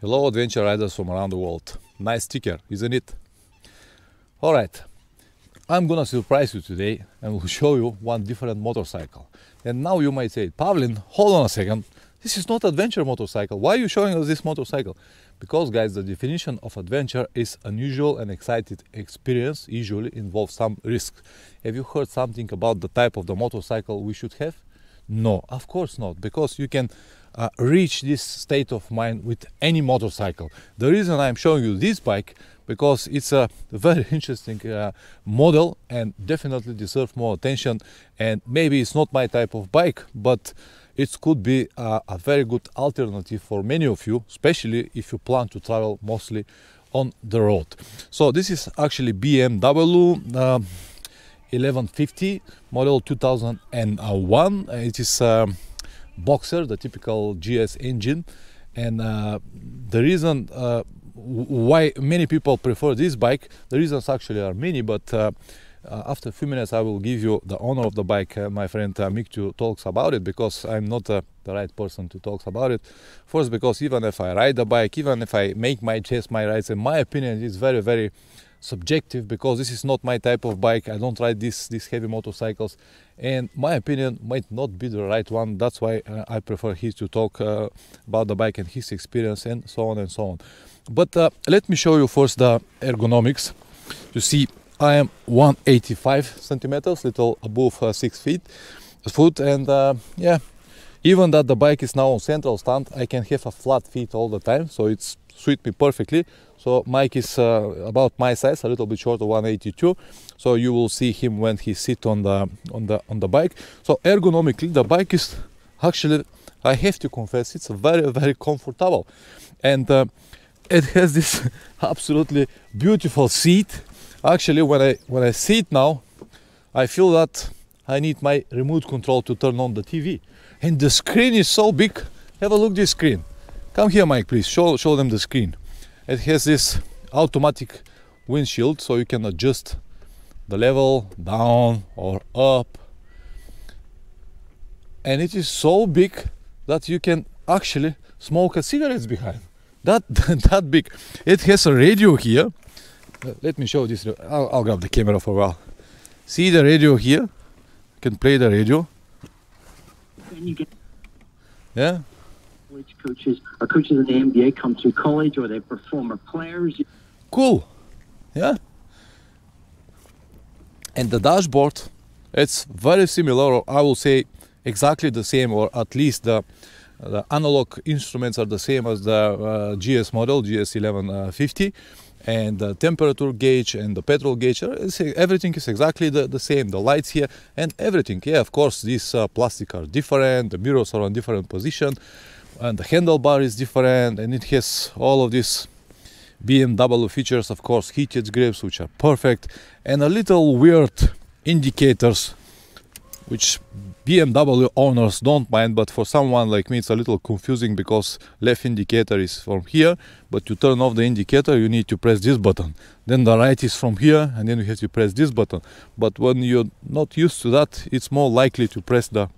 Hello, adventure riders from around the world. Nice sticker, isn't it? Alright, I'm gonna surprise you today and will show you one different motorcycle. And now you might say, Pavlin, hold on a second. This is not adventure motorcycle. Why are you showing us this motorcycle? Because guys, the definition of adventure is unusual and excited experience usually involves some risk. Have you heard something about the type of the motorcycle we should have? No, of course not, because you can uh, reach this state of mind with any motorcycle. The reason I'm showing you this bike because it's a very interesting uh, model and definitely deserves more attention. And maybe it's not my type of bike but it could be a, a very good alternative for many of you especially if you plan to travel mostly on the road. So this is actually BMW uh, 1150 model 2001 it is um, boxer the typical gs engine. And uh, the reason uh, why many people prefer this bike the reasons actually are many but uh, uh, after a few minutes I will give you the owner of the bike uh, my friend uh, talks about it because I'm not uh, the right person to talk about it. First because even if I ride the bike even if I make my chase my rides in my opinion it's very very subjective because this is not my type of bike. I don't ride these these heavy motorcycles. And my opinion might not be the right one. That's why uh, i prefer his to talk uh, about the bike and his experience and so on and so on. But uh, let me show you first the ergonomics. You see i am 185 centimeters little above uh, six feet foot and uh, yeah. Even that the bike is now on central stand i can have a flat feet all the time so it's suit me perfectly so Mike is uh, about my size, a little bit short of 182. So you will see him when he sit on the on the on the bike. So ergonomically, the bike is actually, I have to confess, it's very very comfortable, and uh, it has this absolutely beautiful seat. Actually, when I when I sit now, I feel that I need my remote control to turn on the TV, and the screen is so big. Have a look this screen. Come here, Mike, please. Show show them the screen. It has this automatic windshield so you can adjust the level down or up. And it is so big that you can actually smoke a cigarette behind. That that big. It has a radio here. Uh, let me show this. I'll, I'll grab the camera for a while. See the radio here? You can play the radio. Yeah college coaches or coaches in the NBA come through college or they're former players. Cool. Yeah. And the dashboard, it's very similar, or I will say exactly the same, or at least the, the analog instruments are the same as the uh, GS model, GS 1150 and the temperature gauge and the petrol gauge everything is exactly the, the same the lights here and everything yeah of course these uh, plastic are different the mirrors are on different position and the handlebar is different and it has all of these BMW features of course heated grips which are perfect and a little weird indicators which BMW owners don't mind but for someone like me it's a little confusing because left indicator is from here but to turn off the indicator you need to press this button. Then the right is from here and then you have to press this button. But when you're not used to that it's more likely to press the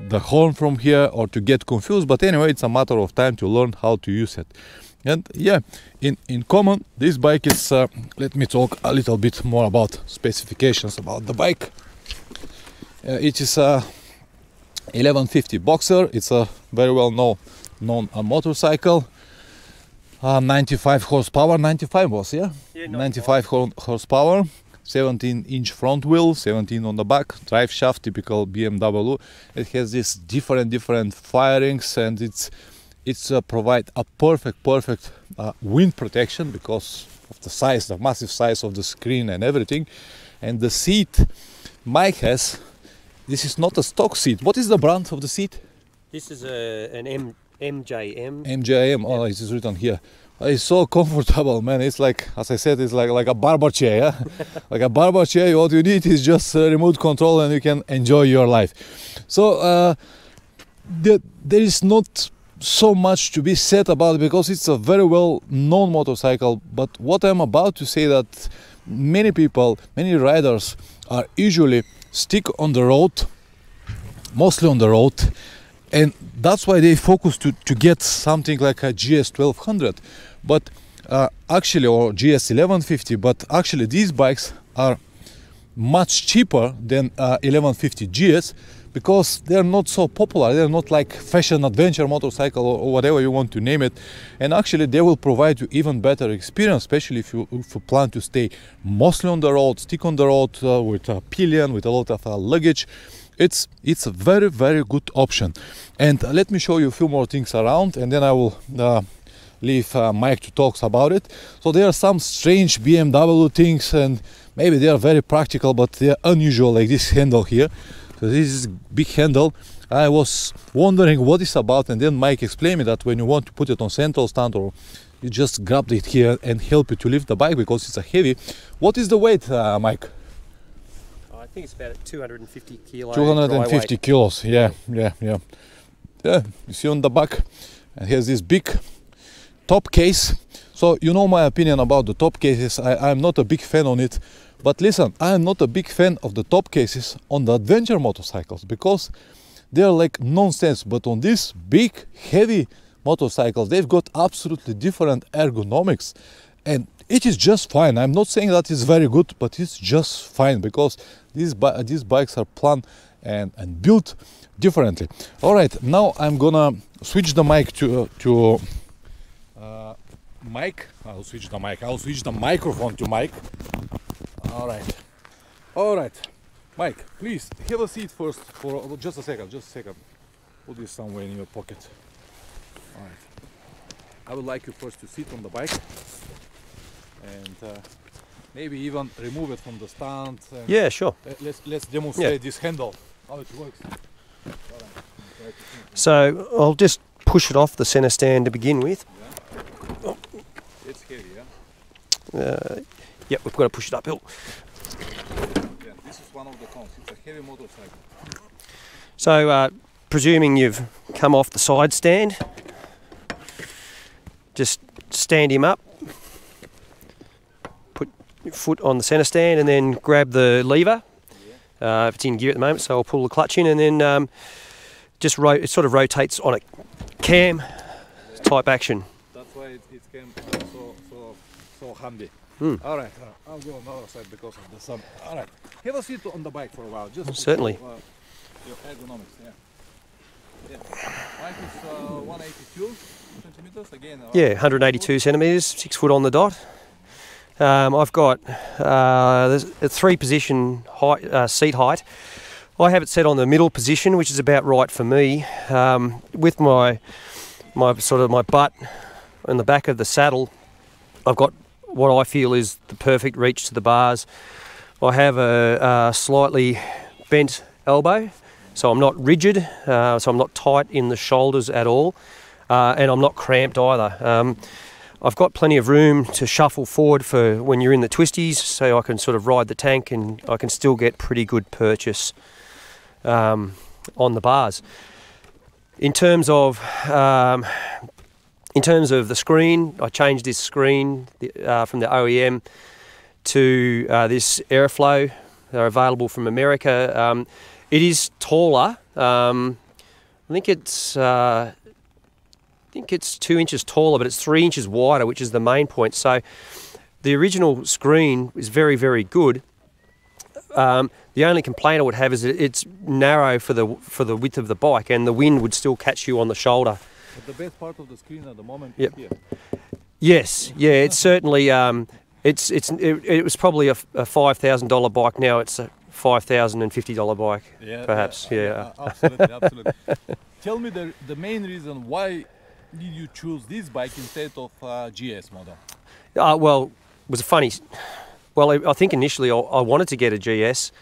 the horn from here or to get confused but anyway it's a matter of time to learn how to use it. And yeah in in common this bike is uh, let me talk a little bit more about specifications about the bike. Uh, it is a 1150 boxer. It's a very well known known a motorcycle. Uh, 95 horsepower. 95 was yeah, yeah 95 horsepower 17 inch front wheel 17 on the back drive shaft typical bmw it has this different different fairings and it's it's uh, provide a perfect perfect uh, wind protection because of the size the massive size of the screen and everything. And the seat mike has this is not a stock seat. What is the brand of the seat? This is a, an M, mjm mjm oh it is written here it's so comfortable man. It's like as i said it's like like a barber chair yeah? like a barber chair what you need is just a remote control and you can enjoy your life. So uh, the, there is not so much to be said about because it's a very well known motorcycle but what i'm about to say that many people many riders are usually stick on the road mostly on the road and that's why they focus to, to get something like a GS 1200 but uh, actually or GS 1150 but actually these bikes are much cheaper than uh, 1150 GS because they're not so popular. They're not like fashion adventure motorcycle or, or whatever you want to name it. And actually they will provide you even better experience especially if you, if you plan to stay mostly on the road stick on the road uh, with a pillion with a lot of uh, luggage. It's it's a very very good option. And let me show you a few more things around and then i will uh, leave uh, mike to talk about it. So there are some strange bmw things and maybe they are very practical but they are unusual like this handle here. So this is big handle. I was wondering what it's about and then mike explained me that when you want to put it on central stand or you just grab it here and help you to lift the bike because it's a heavy. What is the weight uh, mike? I think it's about 250 kilo. 250 kilos. Yeah yeah yeah. Yeah you see on the back and here's this big top case. So you know my opinion about the top cases. I, i'm not a big fan on it. But listen i am not a big fan of the top cases on the adventure motorcycles because they're like nonsense. But on these big heavy motorcycles they've got absolutely different ergonomics. And it is just fine. I'm not saying that it's very good but it's just fine because these bi- these bikes are planned and, and built differently. All right now i'm gonna switch the mic to uh, to uh, mic. I'll switch the mic. I'll switch the microphone to mic. All right. All right. Mike please have a seat first for just a second just a second. Put this somewhere in your pocket. All right. I would like you first to sit on the bike and uh, maybe even remove it from the stand and Yeah, sure. let- let's let's demonstrate this handle how it works. So I'll just push it off the centre stand to begin with. it's heavy yeah Uh, yep, we've got to push it uphill. yeah this is one of the cons it's a heavy motorcycle So, uh, presuming you've come off the side stand, just stand him up, put your foot on the centre stand, and then grab the lever. Uh, if it's in gear at the moment, so I'll pull the clutch in, and then um, just ro- it sort of rotates on a cam type action. that's why it, it so Hmm. all right uh, i'll go on the other side because of the sun all right have a seat on the bike for a while just Certainly. uh, your ergonomics yeah yeah bike is uh, 182 centimeters again Yeah, 182 centimetres, six foot on the dot. Um, I've got uh, a three position height, uh, seat height. I have it set on the middle position, which is about right for me. Um, with my my sort of my butt in the back of the saddle, I've got what I feel is the perfect reach to the bars. I have a, a slightly bent elbow, so I'm not rigid, uh, so I'm not tight in the shoulders at all uh, and I'm not cramped either. Um, I've got plenty of room to shuffle forward for when you're in the twisties, so I can sort of ride the tank and I can still get pretty good purchase um, on the bars. In terms of um, in terms of the screen, I changed this screen uh, from the OEM to uh, this Airflow. They're available from America. Um, it is taller. Um, I think it's uh, I think it's two inches taller, but it's three inches wider, which is the main point. So the original screen is very, very good. Um, the only complaint I would have is it's narrow for the for the width of the bike, and the wind would still catch you on the shoulder. But the best part of the screen at the moment Yep. is here Yes, yeah, it's certainly um, it's it's it, it was probably a, a five thousand dollar bike. Now it's a five thousand and fifty dollar bike. Yeah, Perhaps, yeah. uh, absolutely, absolutely. Tell me the the main reason why did you choose this bike instead of uh, GS model? Uh, well, it was a funny. Well, I, I think initially I, I wanted to get a GS,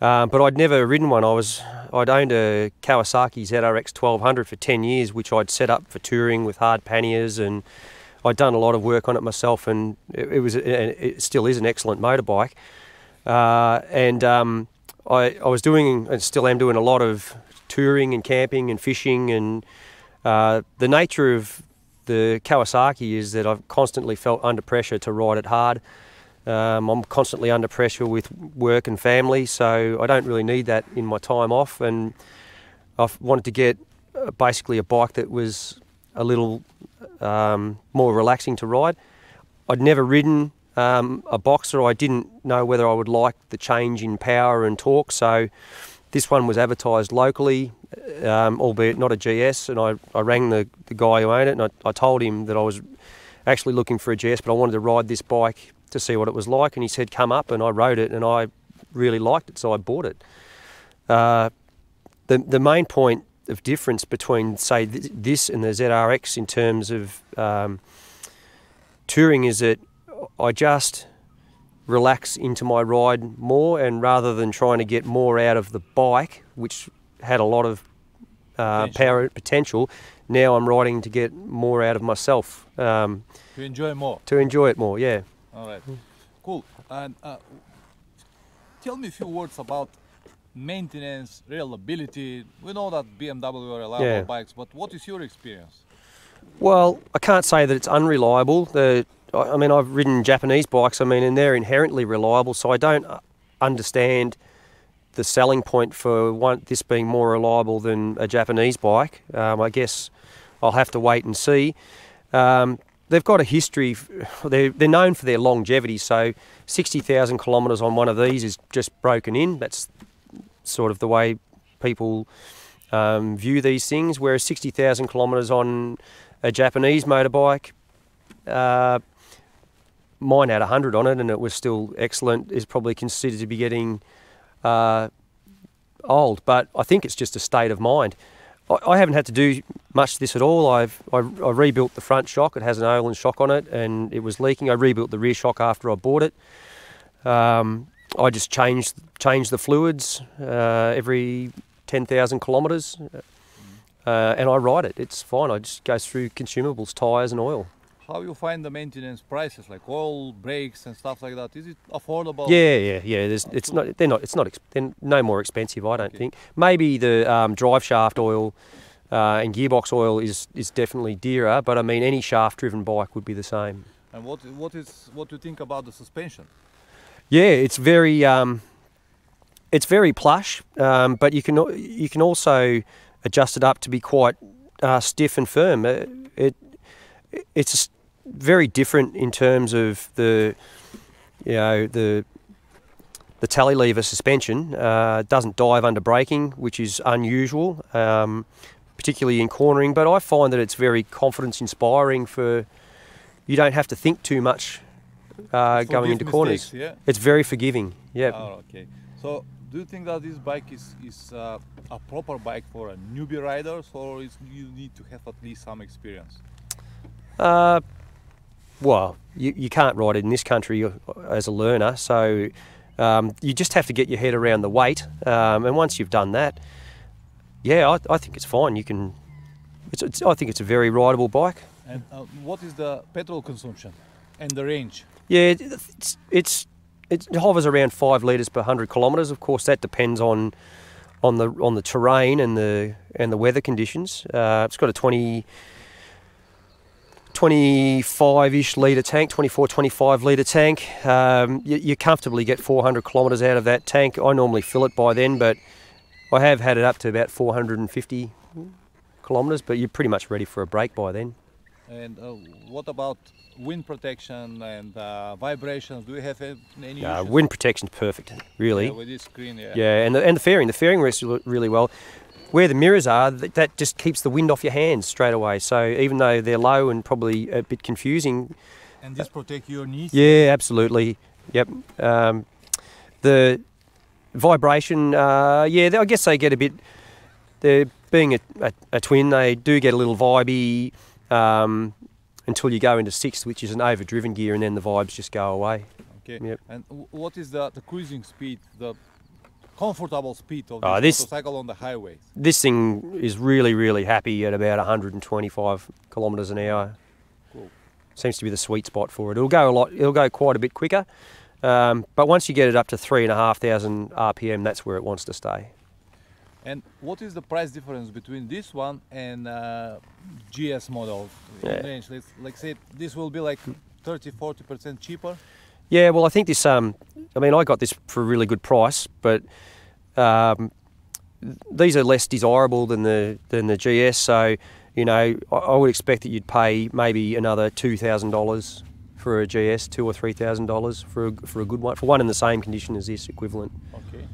um, but I'd never ridden one. I was I'd owned a Kawasaki ZRX 1200 for 10 years, which I'd set up for touring with hard panniers, and I'd done a lot of work on it myself, and it, it was a- it still is an excellent motorbike. Uh, and um, I, I was doing and still am doing a lot of touring and camping and fishing, and uh, the nature of the Kawasaki is that I've constantly felt under pressure to ride it hard. Um, I'm constantly under pressure with work and family, so I don't really need that in my time off. And I've wanted to get uh, basically a bike that was a little um, more relaxing to ride. I'd never ridden um, a boxer. I didn't know whether I would like the change in power and torque. So this one was advertised locally, um, albeit not a GS. And I, I rang the, the guy who owned it and I, I told him that I was actually looking for a GS, but I wanted to ride this bike to see what it was like. And he said, come up. And I rode it and I really liked it, so I bought it. Uh, the, the main point of difference between, say, th- this and the ZRX in terms of um, touring is that I just relax into my ride more, and rather than trying to get more out of the bike, which had a lot of uh, Potential. power potential, now I'm riding to get more out of myself um, To enjoy more. to enjoy it more. Yeah. All right, cool. And uh, tell me a few words about maintenance, reliability. We know that BMW are reliable Yeah. bikes, but what is your experience? Well, I can't say that it's unreliable. The, I mean, I've ridden Japanese bikes. I mean, and they're inherently reliable. So I don't uh, understand the selling point for one this being more reliable than a Japanese bike. Um, I guess I'll have to wait and see. Um, they've got a history. They're, they're known for their longevity. So sixty thousand kilometres on one of these is just broken in. That's sort of the way people um, view these things. Whereas sixty thousand kilometres on a Japanese motorbike. Uh, mine had 100 on it and it was still excellent, is probably considered to be getting uh, old. But I think it's just a state of mind. I, haven't had to do much to this at all. I've I, I rebuilt the front shock. It has an Öhlins shock on it and it was leaking. I rebuilt the rear shock after I bought it. Um, I just changed changed the fluids uh, every 10,000 kilometres uh, and I ride it. It's fine. I just go through consumables, tyres, and oil. How you find the maintenance prices, like oil, brakes, and stuff like that? Is it affordable? Yeah, yeah, yeah. There's, it's not. They're not. It's not. They're no more expensive. I don't Okay. think. Maybe the um, drive shaft oil uh, and gearbox oil is is definitely dearer. But I mean, any shaft-driven bike would be the same. And what what is what do you think about the suspension? Yeah, it's very. Um, it's very plush, um, but you can you can also adjust it up to be quite uh, stiff and firm. Uh, It it's very different in terms of the you know the the Telelever suspension. Uh, doesn't dive under braking, which is unusual, um, particularly in cornering. But I find that it's very confidence inspiring for you don't have to think too much uh, going into mistakes, corners. Yeah. It's very forgiving. Yeah. Oh, okay. So, do you think that this bike is is uh, a proper bike for a newbie riders, or is you need to have at least some experience? Uh, well, you, you can't ride it in this country as a learner, so um, you just have to get your head around the weight. Um, and once you've done that, yeah, I, I think it's fine. You can. It's, it's, I think it's a very rideable bike. And uh, what is the petrol consumption and the range? Yeah, it- it's it's it hovers around five litres per hundred kilometres. Of course, that depends on on the on the terrain and the and the weather conditions. Uh, it's got a 20 25-ish litre tank, 24, 25 litre tank. Um, you, you comfortably get 400 kilometres out of that tank. I normally fill it by then, but I have had it up to about 450 kilometres. But you're pretty much ready for a break by then. And uh, what about wind protection and uh, vibrations? Do you have any Uh, issues? wind protection's perfect, really. Yeah, with this screen, yeah. Yeah, and the, and the fairing, the fairing works re- really well. Where the mirrors are, th- that just keeps the wind off your hands straight away. So even though they're low and probably a bit confusing, And this protect your knees. yeah, absolutely, yep. Um, the vibration, uh, yeah, I guess they get a bit. They're being a, a, a twin, they do get a little vibey um, until you go into sixth, which is an overdriven gear, and then the vibes just go away. Okay. Yep. And what is the, the cruising speed, the comfortable speed of this, Oh, this- motorcycle on the highway? This thing is really, really happy at about 125 kilometres an hour. Cool. Seems to be the sweet spot for it. It'll go a lot. It'll go quite a bit quicker, um, but once you get it up to three and a half thousand RPM, that's where it wants to stay. And what is the price difference between this one and uh, GS model Yeah. range? Let's like say this will be like 30 40% cheaper. Yeah, well, I think this. Um, I mean, I got this for a really good price, but um, these are less desirable than the than the GS. So you know, I, I would expect that you'd pay maybe another two thousand dollars for a GS, two or three thousand dollars for a, for a good one, for one in the same condition as this equivalent. Okay.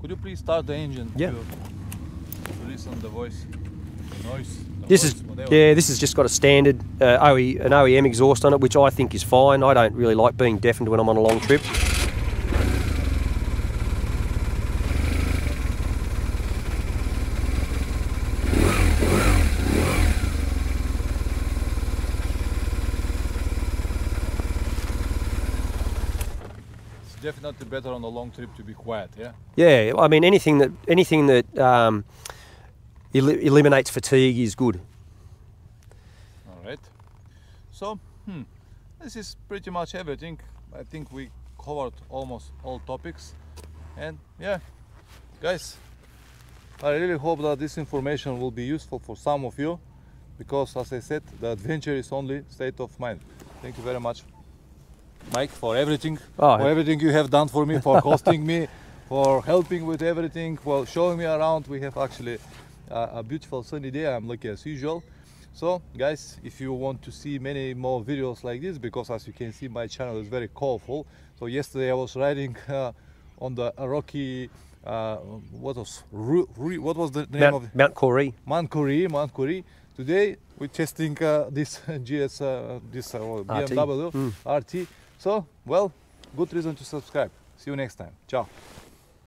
Could you please start the engine? Yeah. To, to listen the voice, the noise. This is yeah, this has just got a standard uh, OE, an OEM exhaust on it, which I think is fine. I don't really like being deafened when I'm on a long trip. It's definitely better on a long trip to be quiet. Yeah. Yeah, I mean anything that anything that um, el- eliminates fatigue is good. All right. So, hmm, this is pretty much everything. I think we covered almost all topics. And yeah, guys, I really hope that this information will be useful for some of you because, as I said, the adventure is only state of mind. Thank you very much, Mike, for everything, Oh, for everything you have done for me, for hosting me, for helping with everything, for showing me around. We have actually a beautiful sunny day. I'm lucky as usual. So, guys, if you want to see many more videos like this, because as you can see, my channel is very colorful. So yesterday I was riding uh, on the rocky. Uh, what was what was the name of Mount, Mount Corrie. Mount Currie, Mount Currie. Today we're testing uh, this GS, uh, this uh, BMW Mm. RT. So, well, good reason to subscribe. See you next time. Ciao.